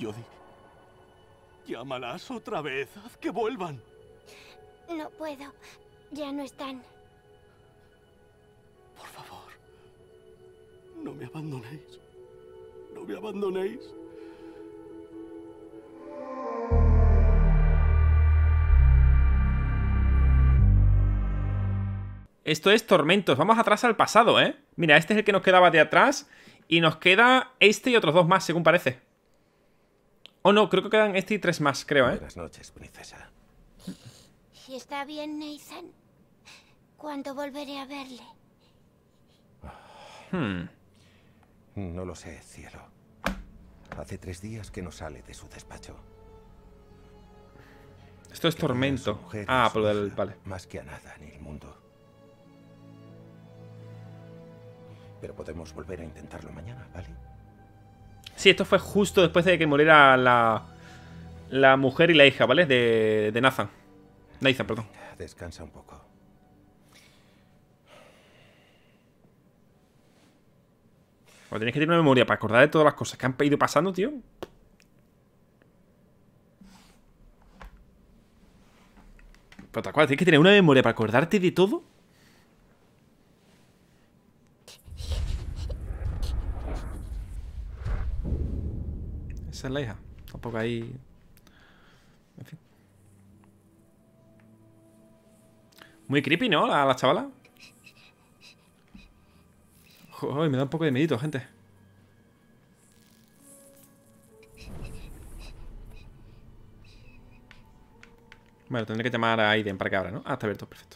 Jody, llámalas otra vez. Haz que vuelvan. No puedo. Ya no están. Por favor, no me abandonéis. No me abandonéis. Esto es Tormentos. Vamos atrás al pasado, ¿eh? Mira, este es el que nos quedaba de atrás. Y nos queda este y otros dos más, según parece. Oh, no, creo que quedan este y tres más, creo, ¿eh? Buenas noches, princesa. ¿Está bien, Nathan? ¿Cuándo volveré a verle? Hmm. No lo sé, cielo. Hace tres días que no sale de su despacho. Esto es Tormento. mujer Ah, por hija Vale. Más que a nada en el mundo. Pero podemos volver a intentarlo mañana, ¿vale? Sí, esto fue justo después de que muriera la... La mujer y la hija, ¿vale? De, de Nathan. Nathan, perdón. Descansa un poco. Tienes que tener una memoria para acordar de todas las cosas que han ido pasando, tío. Pero tal cual, tienes que tener una memoria para acordarte de todo. Esa es la hija. Tampoco ahí. En fin. Muy creepy, ¿no? La, la chavala. Joder, me da un poco de medito, gente. Bueno, tendré que llamar a Aiden para que abra, ¿no? Ah, está abierto, perfecto.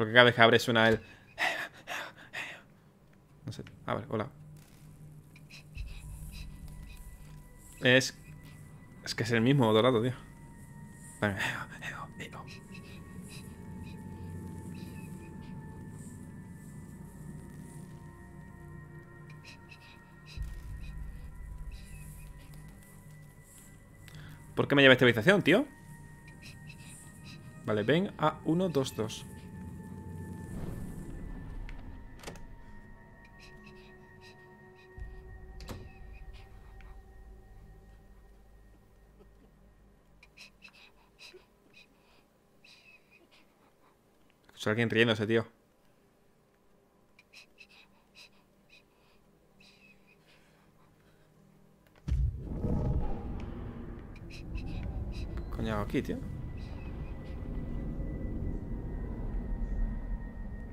Porque cada vez que abre suena el... No sé. Ah, vale, hola. Es... Es que es el mismo dorado, tío. Vale. ¿Por qué me lleva esta habitación, tío? Vale, ven a 1, 2, 2 Es alguien riéndose, tío. ¿Qué coño aquí, tío?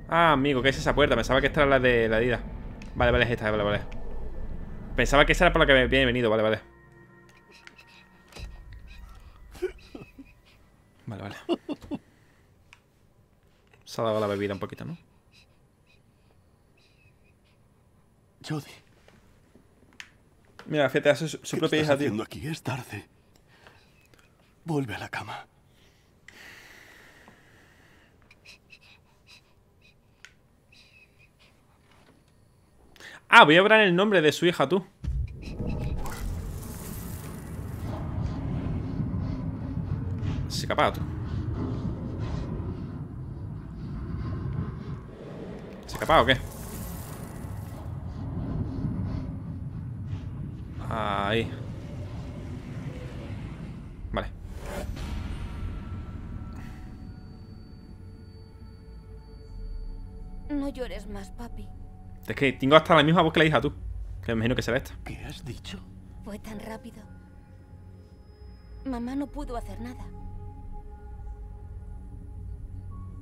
Ah, amigo, qué es esa puerta. Pensaba que esta era la de la herida. Vale, vale, es esta, vale, vale. Pensaba que esa era por la que me había venido, vale, vale. Vale, vale. Se ha dado la bebida un poquito, ¿no? Jody, Mira, fíjate, hace su, su ¿qué propia hija, tío. haciendo aquí? Es tarde. Vuelve a la cama. Ah, voy a hablar el nombre de su hija, tú. Se escapa, tú. ¿Se escapa o qué? Ahí. Vale. No llores más, papi. Es que tengo hasta la misma voz que la hija, tú. Que me imagino que será esta. ¿Qué has dicho? Fue tan rápido. Mamá no pudo hacer nada.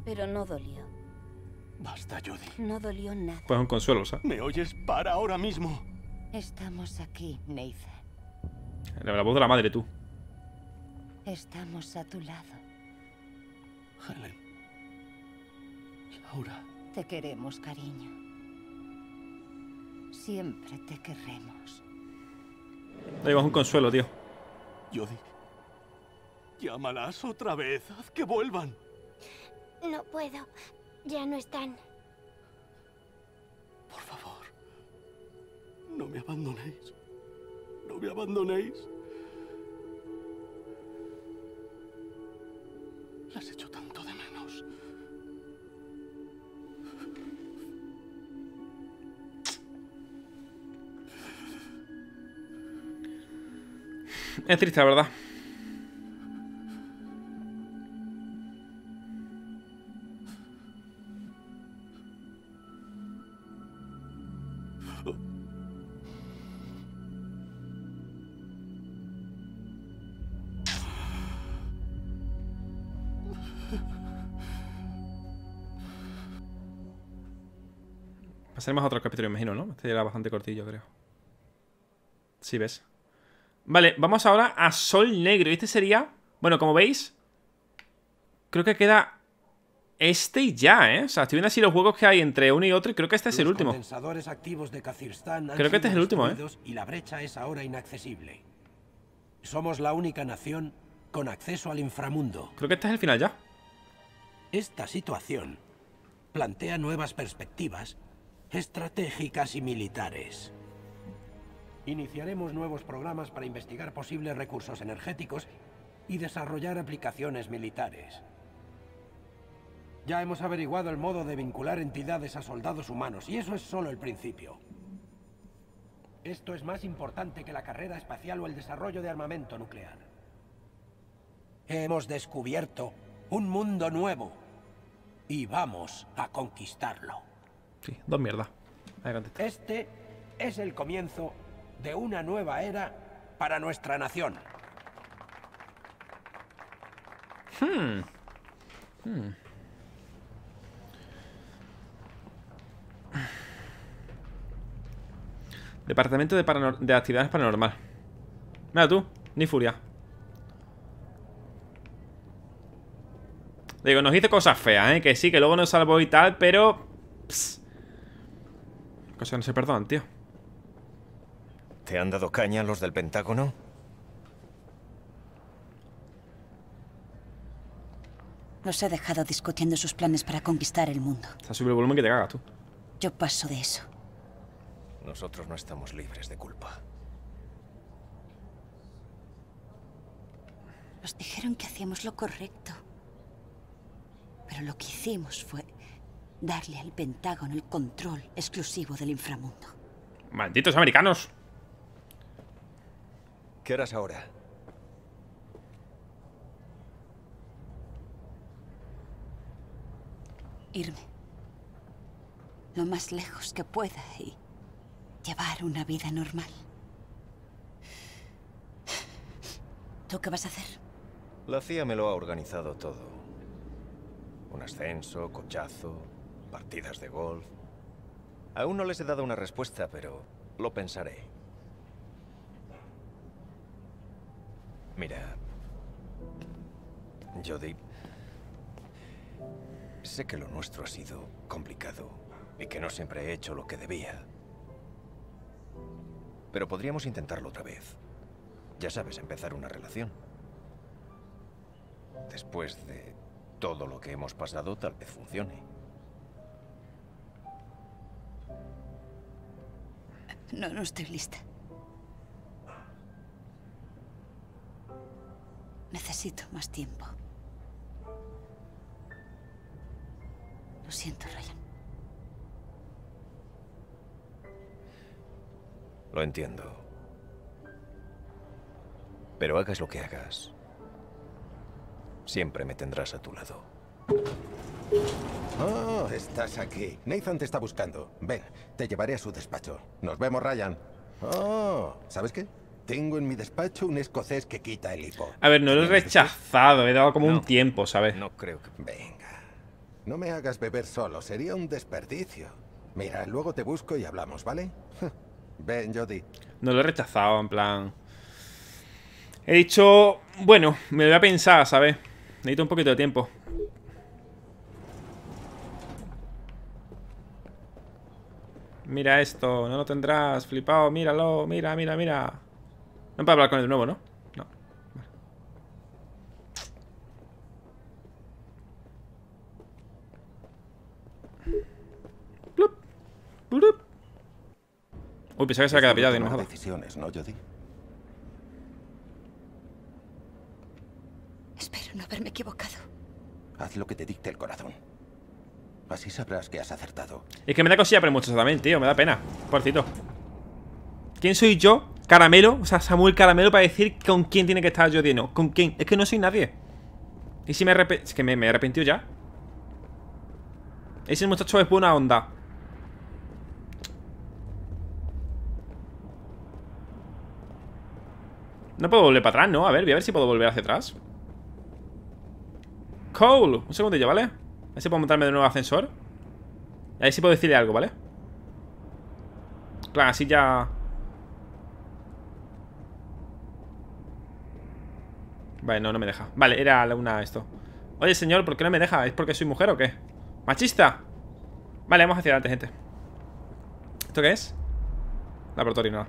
Pero no dolió. Basta, Jody. No dolió nada. Pues un consuelo, ¿sabes? ¿Me oyes? Para ahora mismo. Estamos aquí, Nathan. La, la voz de la madre, tú. Estamos a tu lado. Helen. Laura. Te queremos, cariño. Siempre te querremos. Digo, es un consuelo, tío. Jody. Llámalas otra vez. Haz que vuelvan. No puedo. Ya no están. Por favor, no me abandonéis. No me abandonéis. Las echo tanto de menos. Es triste, verdad. Pasaremos a otro capítulo, imagino, ¿no? Este era bastante cortillo, creo. Sí, ves. Vale, vamos ahora a Sol Negro. Este sería... Bueno, como veis... Creo que queda... Este y ya, ¿eh? O sea, estoy viendo así los juegos que hay entre uno y otro y creo que este es el último. condensadores activos de Kazirstán han Creo que este es el último, ¿eh? Y la brecha es ahora inaccesible. Somos la única nación con acceso al inframundo. Creo que este es el final ya. Esta situación plantea nuevas perspectivas estratégicas y militares. Iniciaremos nuevos programas para investigar posibles recursos energéticos y desarrollar aplicaciones militares. Ya hemos averiguado el modo de vincular entidades a soldados humanos, y eso es solo el principio. Esto es más importante que la carrera espacial o el desarrollo de armamento nuclear. Hemos descubierto un mundo nuevo y vamos a conquistarlo. Sí, dos mierdas. Este es el comienzo de una nueva era para nuestra nación. Departamento de, paranor- de Actividades Paranormal. Mira tú, ni furia. Digo, nos hizo cosas feas, ¿eh? Que sí, que luego nos salvó y tal, pero... pss. Cosas que no se perdonan, tío. ¿Te han dado caña los del Pentágono? Los he dejado discutiendo sus planes para conquistar el mundo. Se ha subido el volumen que te cagas tú. Yo paso de eso. Nosotros no estamos libres de culpa. Nos dijeron que hacíamos lo correcto. Pero lo que hicimos fue darle al Pentágono el control exclusivo del inframundo. Malditos americanos. ¿Qué harás ahora? Irme. Lo más lejos que pueda y llevar una vida normal. ¿Tú qué vas a hacer? La CIA me lo ha organizado todo. Un ascenso, cochazo, partidas de golf. Aún no les he dado una respuesta, pero lo pensaré. Mira, Jody, sé que lo nuestro ha sido complicado y que no siempre he hecho lo que debía. Pero podríamos intentarlo otra vez. Ya sabes, empezar una relación. Después de todo lo que hemos pasado, tal vez funcione. No, no estoy lista. Necesito más tiempo. Lo siento, Ryan. Lo entiendo. Pero hagas lo que hagas, siempre me tendrás a tu lado. Oh, estás aquí. Nathan te está buscando. Ven, te llevaré a su despacho. Nos vemos, Ryan. Oh, ¿sabes qué? Tengo en mi despacho un escocés que quita el hipo. A ver, no lo he rechazado. He dado como un tiempo, ¿sabes? No creo que... Venga. No me hagas beber solo, sería un desperdicio. Mira, luego te busco y hablamos, ¿vale? Ven, Jody. No lo he rechazado, en plan. He dicho, bueno, me lo voy a pensar, ¿sabes? Necesito un poquito de tiempo. Mira esto, no lo tendrás, flipado, míralo, mira, mira, mira. No puedo hablar con él de nuevo, ¿no? No. Vale. Plup, plup. Uy, pensaba que se había quedado pillado y no me Tomar jodas. decisiones, ¿no, Jody? Espero no haberme equivocado. Haz lo que te dicte el corazón. Así sabrás que has acertado. Es que me da cosilla pero mucho también, tío. Me da pena. Porcito. ¿Quién soy yo Caramelo, o sea, Samuel Caramelo para decir con quién tiene que estar Jodie no. ¿Con quién? Es que no soy nadie. Y si me arrep... Es que me, me he arrepentido ya. Ese muchacho es buena onda. No puedo volver para atrás, ¿no? A ver, voy a ver si puedo volver hacia atrás. Cole, un segundillo, ¿vale? A ver si puedo montarme de nuevo ascensor. A ver si puedo decirle algo, ¿vale? Claro, así ya... Vale, no, no me deja Vale, era una esto Oye, señor, ¿por qué no me deja? ¿Es porque soy mujer o qué? ¡Machista! Vale, vamos hacia adelante, gente ¿Esto qué es? Laboratorio, nada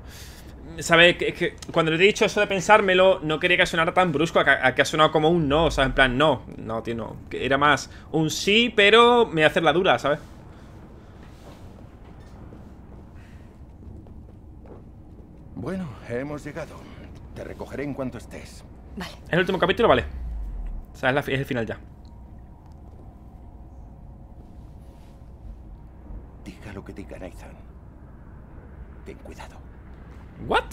¿Sabes? Que, que cuando le he dicho eso de pensármelo No quería que sonara tan brusco A que, ha sonado como un no, o sea, en plan, no No, tío, no que Era más un sí, pero me voy a hacer la dura, ¿sabes? Bueno, hemos llegado. Te recogeré en cuanto estés. Vale. ¿Es el último capítulo? Vale O sea, es, la, es el final ya Diga lo que diga Nathan. Ten cuidado. ¿What?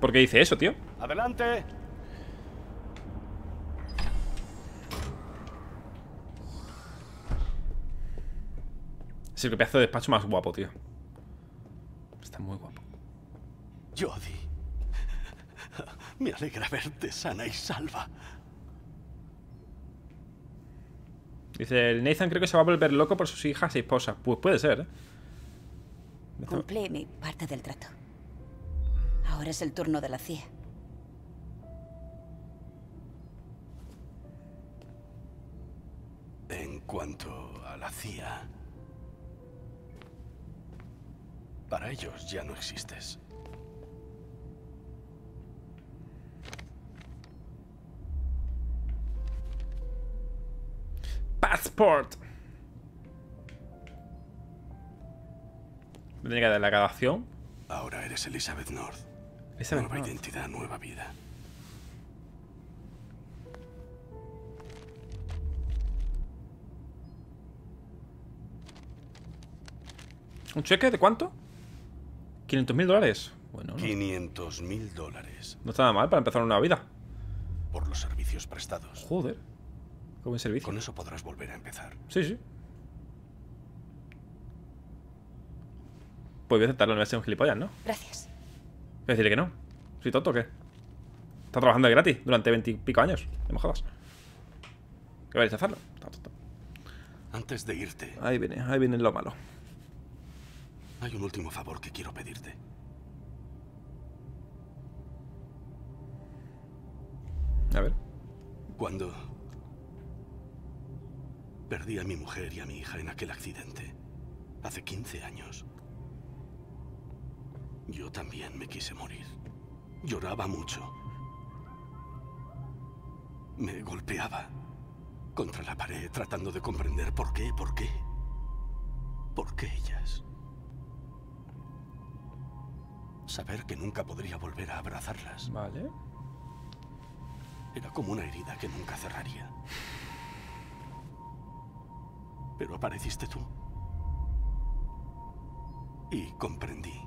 ¿Por qué dice eso, tío? ¡Adelante! Es el pedazo de despacho más guapo, tío Está muy guapo Jodie. Me alegra verte sana y salva. Dice, el Nathan creo que se va a volver loco por sus hijas y esposas Pues puede ser, ¿eh? Cumplí mi parte del trato. Ahora es el turno de la CIA. En cuanto a la CIA, para ellos ya no existes. Passport Me que dar la grabación Ahora eres Elizabeth North. Elizabeth nueva North. identidad, nueva vida. ¿Un cheque de cuánto? 500 mil dólares Bueno, no, 500 mil dólares no está nada mal para empezar una nueva vida por los servicios prestados. Joder Qué buen servicio Con eso podrás volver a empezar. Sí, sí Pues voy a aceptarlo, no voy a ser un gilipollas, ¿no? Gracias. Voy a decirle que no ¿Soy tonto o qué? Está trabajando de gratis durante 20 y pico años No me jodas ¿Qué voy a rechazarlo? Antes de irte, Ahí viene, ahí viene lo malo hay un último favor que quiero pedirte. A ver Cuando perdí a mi mujer y a mi hija en aquel accidente, hace 15 años, yo también me quise morir. Lloraba mucho. Me golpeaba contra la pared tratando de comprender por qué, por qué. ¿Por qué ellas? Saber que nunca podría volver a abrazarlas. Vale Era como una herida que nunca cerraría. Pero apareciste tú. Y comprendí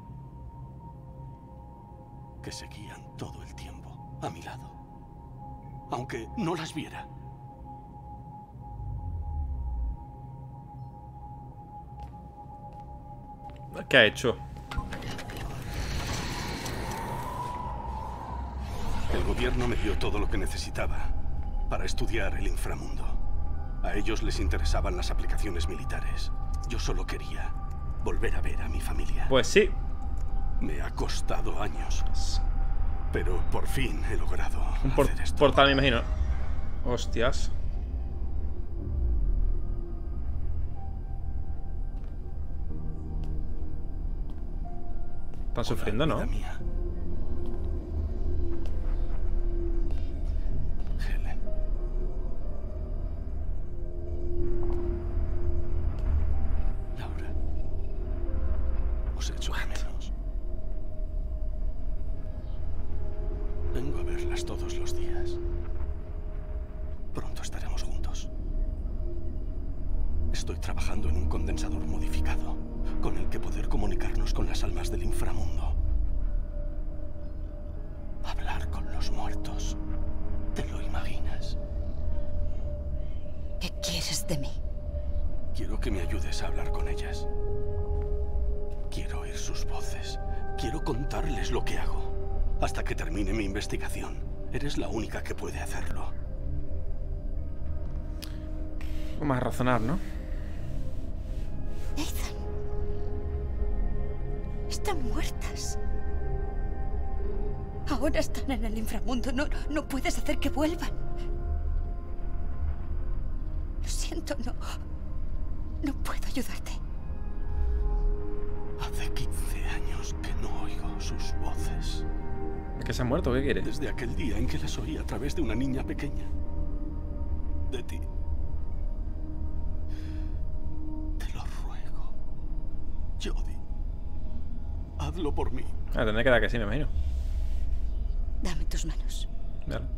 que seguían todo el tiempo a mi lado. Aunque no las viera. ¿Qué ha hecho? El gobierno me dio todo lo que necesitaba para estudiar el inframundo. A ellos les interesaban las aplicaciones militares. Yo solo quería volver a ver a mi familia. Pues sí Me ha costado años. Pero por fin he logrado Un por- hacer esto. portal, me imagino Hostias Están sufriendo, ¿no? Mía. Os echo que termine mi investigación. Eres la única que puede hacerlo. Vamos a razonar, ¿no? Nathan. Están muertas. Ahora están en el inframundo. No, no puedes hacer que vuelvan. Lo siento, no. No puedo ayudarte. Hace 15 años que no oigo sus voces. ¿Es que se han muerto? ¿Qué quiere? Desde aquel día en que las oí a través de una niña pequeña. De ti. Te lo ruego. Jody. Hazlo por mí. Ah, tendré que dar que sí, me imagino. Dame tus manos. Dale.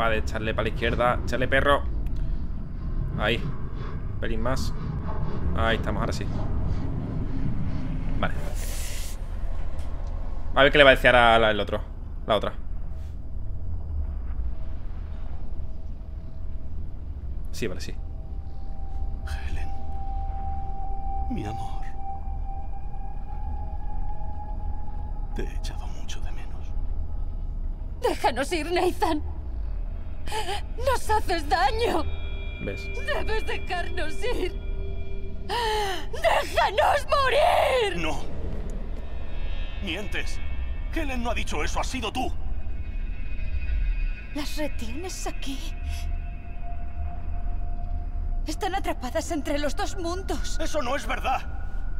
Capaz de echarle para la izquierda. Echarle perro. Ahí. Un pelín más. Ahí estamos, ahora sí. Vale. A ver qué le va a decir el otro. La otra. Sí, vale, sí. Helen. Mi amor. Te he echado mucho de menos. Déjanos ir, Nathan. Nos haces daño. ¿Ves? Debes dejarnos ir. ¡Déjanos morir! No. Mientes. Helen no ha dicho eso, has sido tú. Las retienes aquí. Están atrapadas entre los dos mundos. Eso no es verdad.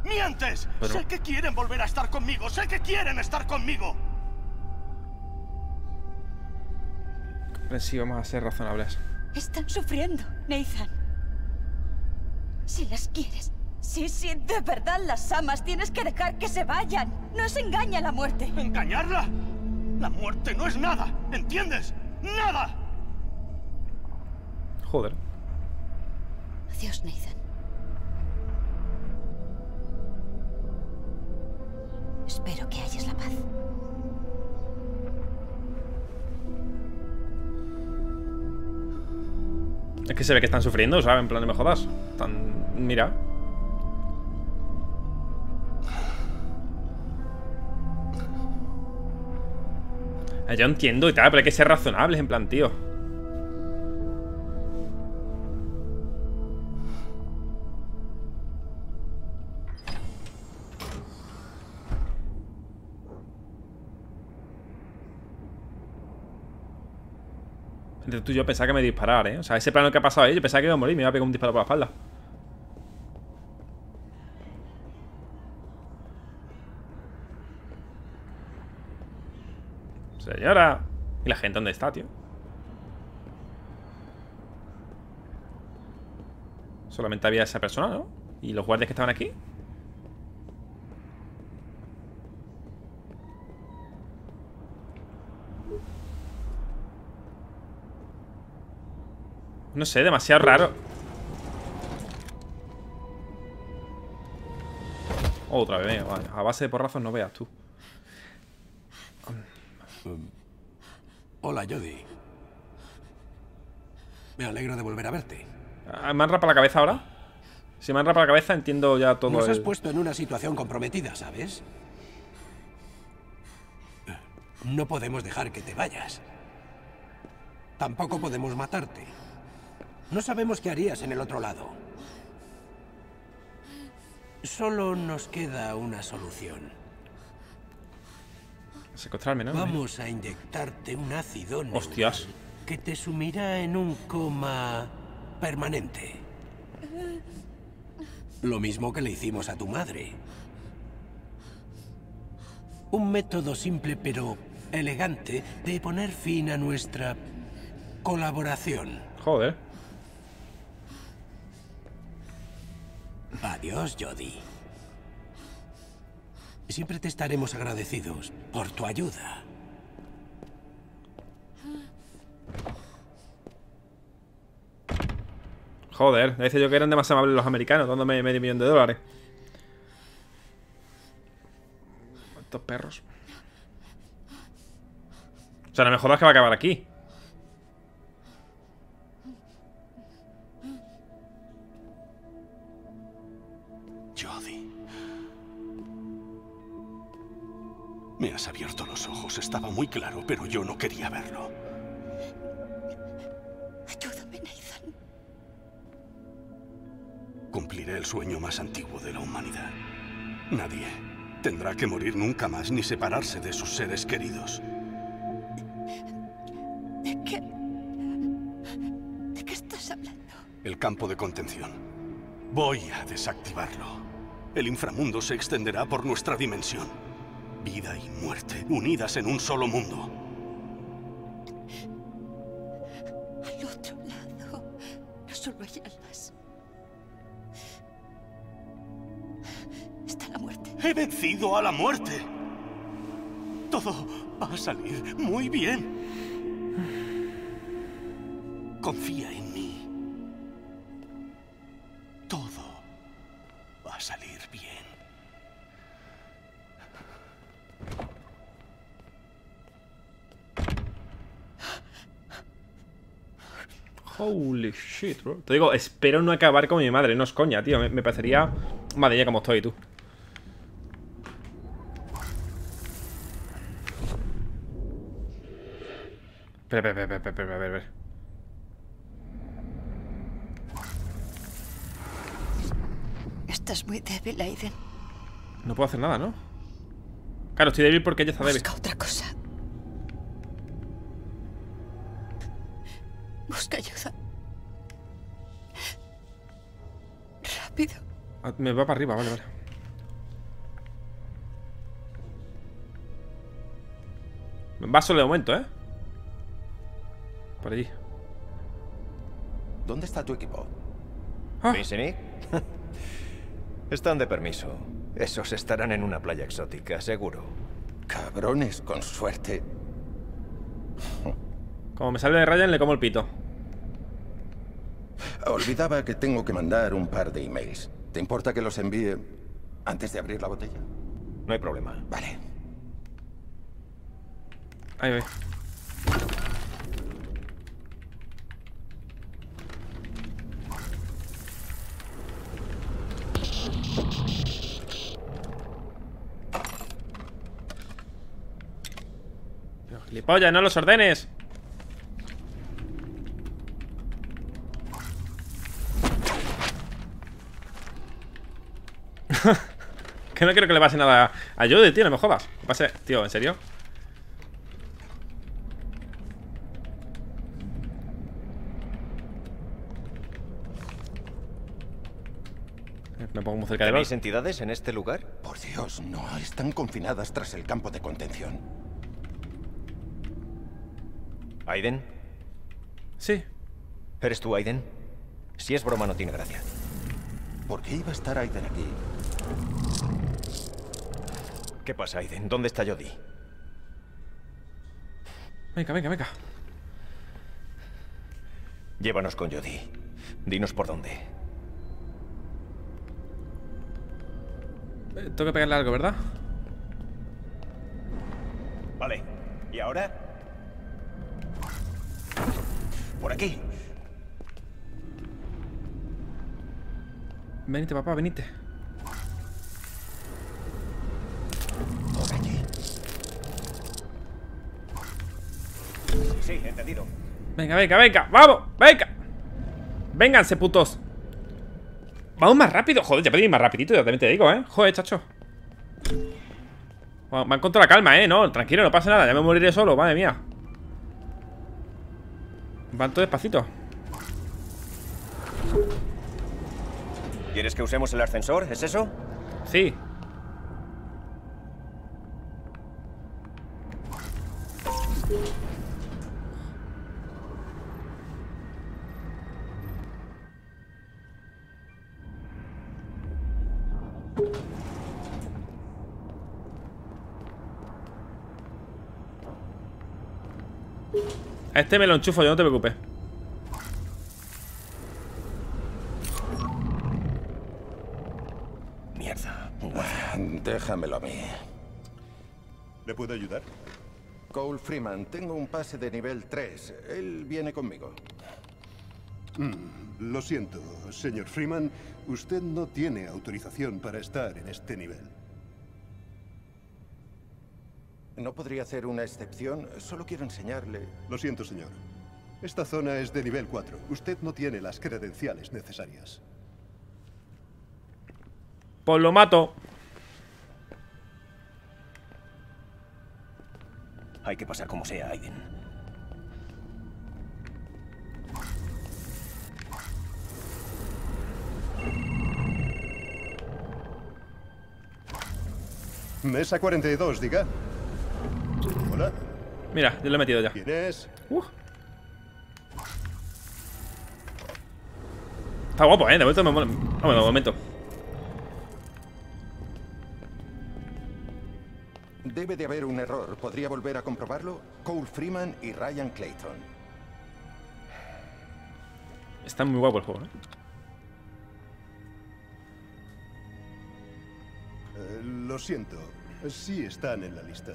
Mientes. Pero- Sé que quieren volver a estar conmigo. Sé que quieren estar conmigo. Sí, vamos a ser razonables. Están sufriendo, Nathan. Si las quieres, sí, sí, de verdad las amas, tienes que dejar que se vayan. No se engaña la muerte. ¿Engañarla? La muerte no es nada. ¿Entiendes? ¡Nada! Joder. Adiós, Nathan. Espero que halles la paz. Es que se ve que están sufriendo, ¿sabes? En plan de me jodas. Están... Mira. Eh, Yo entiendo y tal, pero hay que ser razonables, en plan, tío. Entre tú yo pensaba que me disparar, ¿eh? O sea, ese plano que ha pasado ahí, yo pensaba que iba a morir, me iba a pegar un disparo por la espalda. Señora. ¿Y la gente dónde está, tío? Solamente había esa persona, ¿no? ¿Y los guardias que estaban aquí? No sé, demasiado raro. Otra vez, vale. A base de porrazos no veas tú. Hola, Jody. Me alegro de volver a verte. Ah, ¿Me han rapado la cabeza ahora? Si me han rapado la cabeza entiendo ya todo Nos has puesto en una situación comprometida, ¿sabes? No podemos dejar que te vayas. Tampoco podemos matarte. No sabemos qué harías en el otro lado. Solo nos queda una solución. Secuestrarme, ¿no? Vamos a inyectarte un ácido Hostias. que te sumirá en un coma permanente. Lo mismo que le hicimos a tu madre. Un método simple pero elegante de poner fin a nuestra colaboración. Joder. Adiós, Jody. Siempre te estaremos agradecidos por tu ayuda. Joder, decía yo que eran demasiado amables los americanos, dándome medio millón de dólares. Estos perros. O sea, no me jodas que va a acabar aquí. Me has abierto los ojos. Estaba muy claro, pero yo no quería verlo. Ayúdame, Nathan. Cumpliré el sueño más antiguo de la humanidad. Nadie tendrá que morir nunca más ni separarse de sus seres queridos. ¿De qué? ¿De qué estás hablando? El campo de contención. Voy a desactivarlo. El inframundo se extenderá por nuestra dimensión. Vida y muerte unidas en un solo mundo. Al otro lado no solo hay almas. Está la muerte. He vencido a la muerte. Todo va a salir muy bien. Confía en Holy shit, bro. Te digo, espero no acabar con mi madre. No es coña, tío. Me, me parecería... Madre mía, como estoy, tú. Espera, espera, espera, espera, espera. Estás muy débil, Aiden. No puedo hacer nada, ¿no? Claro, estoy débil porque ella está débil. Busca otra cosa. Busca ayuda. Rápido. Ah, Me va para arriba, vale, vale. Va solo de momento, ¿eh? Por allí. ¿Dónde está tu equipo? Ah. Están de permiso. Esos estarán en una playa exótica, seguro. Cabrones, con suerte. Como me sale de Ryan, le como el pito. Olvidaba que tengo que mandar un par de emails. ¿Te importa que los envíe antes de abrir la botella? No hay problema. Vale. Ahí. Pero, Gilipollas, no los ordenes. Que no quiero que le pase nada a Jody, tío, no me jodas. Que pase, tío, ¿en serio? Me pongo muy cerca de ¿Tenéis entidades en este lugar? Por Dios, no. Están confinadas tras el campo de contención. ¿Aiden? Sí. ¿Eres tú, Aiden? Si es broma, no tiene gracia. ¿Por qué iba a estar Aiden aquí? ¿Qué pasa, Aiden? ¿Dónde está Jody? Venga, venga, venga. Llévanos con Jody. Dinos por dónde. Eh, Tengo que pegarle algo, ¿verdad? Vale. ¿Y ahora? Por aquí. Venite, papá, venite. Por aquí. Sí, entendido. Venga, venga, venga, vamos, venga. Vénganse, putos. Vamos más rápido, joder, ya pedí más rapidito, ya también te digo, ¿eh? Joder, chacho. Bueno, me han encontrado la calma, ¿eh? No, tranquilo, no pasa nada, ya me moriré solo, madre mía. Van todo despacito. ¿Quieres que usemos el ascensor? ¿Es eso? Sí. Este me lo enchufo yo, no te preocupes. Mierda. Déjamelo a mí. ¿Le puedo ayudar? Cole Freeman, tengo un pase de nivel 3. Él viene conmigo. Lo siento, señor Freeman. Usted no tiene autorización para estar en este nivel. ¿No podría hacer una excepción? Solo quiero enseñarle. Lo siento, señor. Esta zona es de nivel 4. Usted no tiene las credenciales necesarias. Pues lo mato. Hay que pasar como sea, Aiden. Mesa 42, diga. Mira, yo lo he metido ya. ¿quién es? Uh. Está guapo, eh. De momento me mola. Vamos, de momento. Debe de haber un error. ¿Podría volver a comprobarlo? Cole Freeman y Ryan Clayton. Está muy guapo el juego, ¿eh? Eh, lo siento. Sí están en la lista.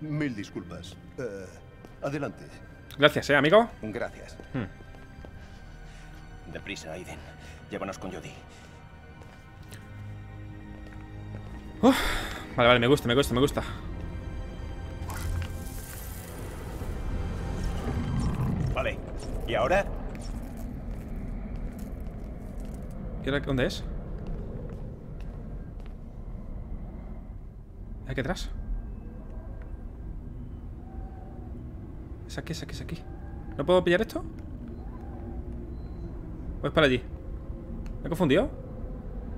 Mil disculpas. Eh, adelante. Gracias, eh, amigo. Gracias. Deprisa, Aiden. Llévanos con Jody. Vale, vale, me gusta, me gusta, me gusta. Vale. ¿Y ahora? ¿Y ahora dónde es? Aquí atrás. Es aquí, es aquí, es aquí. ¿No puedo pillar esto? ¿O es para allí? ¿Me he confundido?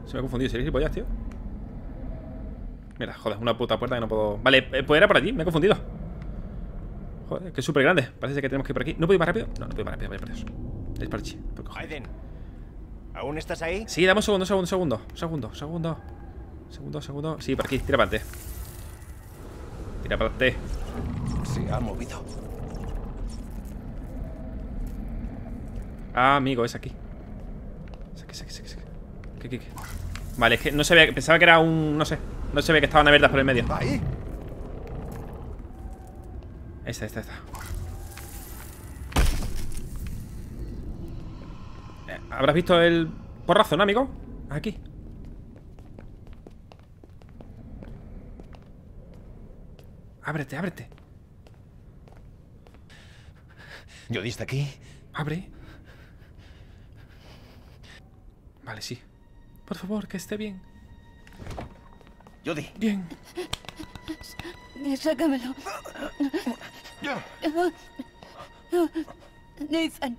Se me ha confundido, ¿seréis gilipollas, tío? Mira, joder, una puta puerta que no puedo... Vale, eh, pues era por allí, me he confundido Joder, que es súper grande Parece que tenemos que ir por aquí ¿No puedo ir más rápido? No, no puedo ir más rápido, vaya por Dios Es para allí, por cojones. Aiden. ¿Aún estás ahí? Sí, dame un segundo, un segundo, un segundo. Un segundo, segundo. Segundo, segundo. Sí, por aquí, tira para adelante. Tira para adelante. Se ha movido. Ah, amigo, es aquí. Es aquí, es aquí, es aquí. es aquí. Aquí. Vale, es que no se ve. Pensaba que era un. No sé. No se ve que estaban abiertas por el medio. ¡Ahí! Esta, esta, esta. Eh, ¿Habrás visto el porrazo, no, amigo? Aquí. Ábrete, ábrete. ¿Jody está aquí? Abre. Vale, sí. Por favor, que esté bien. Jody. Bien. Sácamelo. Nathan.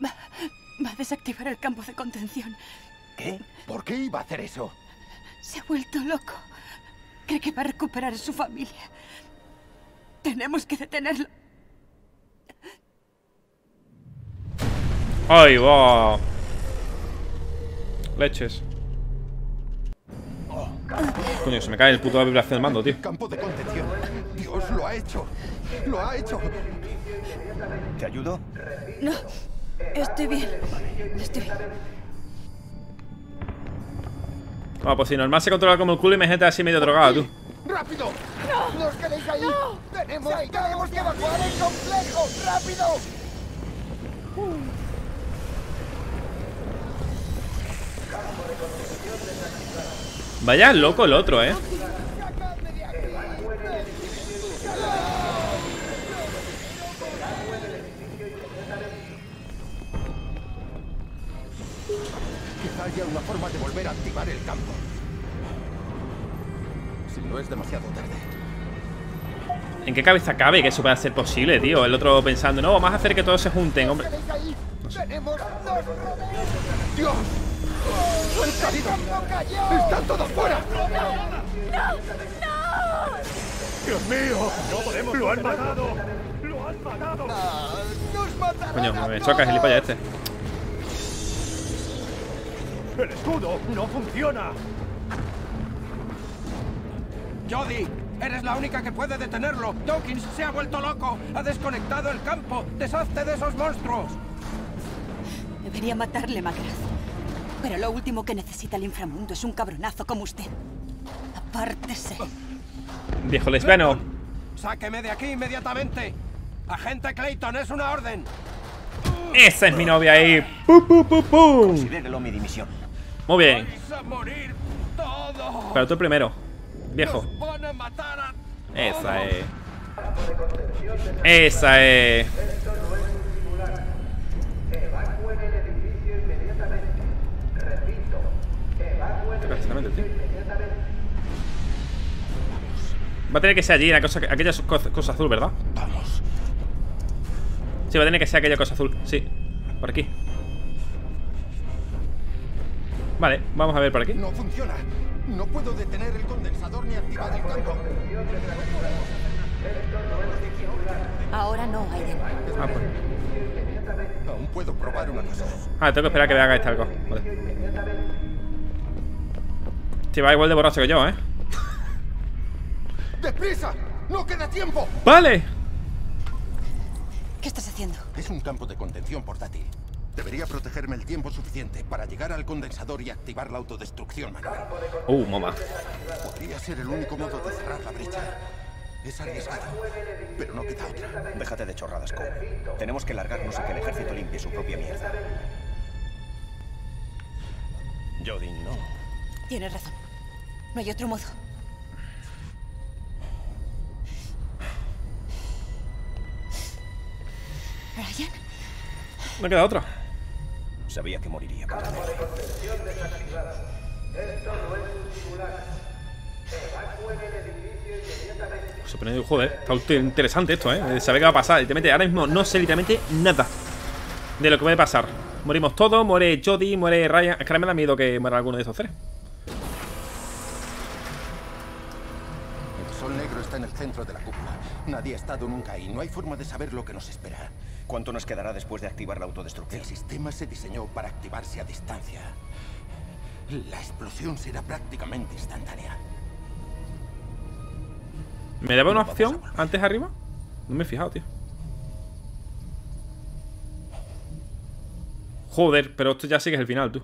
Va, va a desactivar el campo de contención. ¿Qué? ¿Por qué iba a hacer eso? Se ha vuelto loco. Cree que va a recuperar a su familia. Tenemos que detenerlo. ¡Ay, va! Leches. Coño, se me cae el puto vibración del mando, tío. Campo de contención. Dios lo ha hecho. Lo ha hecho. ¿Te ayudo? No, estoy bien. Estoy bien. Vamos, pues si normal se controla como el culo, imagínate así medio drogado, tú. ¡Rápido! ¡No! os quedéis ahí! ¡Tenemos, tenemos que evacuar el complejo! ¡Rápido! Vaya loco el otro, eh. Quizá haya una forma de volver a activar el campo. Si no es demasiado tarde. ¿En qué cabeza cabe que eso pueda ser posible, tío? El otro pensando, no, vamos a hacer que todos se junten, hombre. ¿Quedéis ahí? ¡Tenemos dos rodeos! ¡Dios! ¡Han salido! ¡Están todos fuera! ¡Dios mío! ¡No podemos! ¡Lo han matado! ¡Lo han matado! ¡Nos matarán Coño, a me choca el gilipollas este. ¡El escudo no funciona! ¡Jody! Eres la única que puede detenerlo. Dawkins se ha vuelto loco. Ha desconectado el campo. Deshazte de esos monstruos. Debería matarle, Magraz. Pero lo último que necesita el inframundo es un cabronazo como usted. Apártese. Viejo lesbiano. Sáqueme de aquí inmediatamente. Agente Clayton, es una orden. Esa es mi novia ahí. ¡Pum, pum, pum, pum! Considérelo mi dimisión. Muy bien. Vais a morir todos. Pero tú primero. Viejo. Nos van a matar a Esa es. Esa es. Precisamente, tío. Va a tener que ser allí, la cosa, aquella cosa, cosa azul, ¿verdad? Vamos. Sí, va a tener que ser aquella cosa azul. Sí, por aquí. Vale, vamos a ver por aquí. No funciona. No puedo detener el condensador ni activar el campo. Ahora no, Aiden. Ah, pues. Aún puedo probar una cosa. Ah, tengo que esperar a que me haga este algo. Vale. Este va igual de borracho que yo, ¿eh? ¡Deprisa! ¡No queda tiempo! ¡Vale! ¿Qué estás haciendo? Es un campo de contención portátil. Debería protegerme el tiempo suficiente para llegar al condensador y activar la autodestrucción manual. Uh, mamá. Podría ser el único modo de cerrar la brecha. Es arriesgado, pero no queda otra. Déjate de chorradas, Cole. Tenemos que largarnos y que el ejército limpie su propia mierda. Jodie, no. Tienes razón. No hay otro modo. Ryan, No queda otra. Sabía que moriría tener. Sorprendido, joder. Está interesante esto, ¿eh? Saber qué va a pasar. Literalmente, ahora mismo no sé literalmente nada de lo que puede pasar. Morimos todos, muere Jodie, muere Ryan. Es que ahora me da miedo que muera alguno de esos tres. El sol negro está en el centro de la cúpula. Nadie ha estado nunca ahí. No hay forma de saber lo que nos espera. ¿Cuánto nos quedará después de activar la autodestrucción? El sistema se diseñó para activarse a distancia. La explosión será prácticamente instantánea. ¿Me daba una opción antes arriba? No me he fijado, tío. Joder, pero esto ya sí que es el final, tú.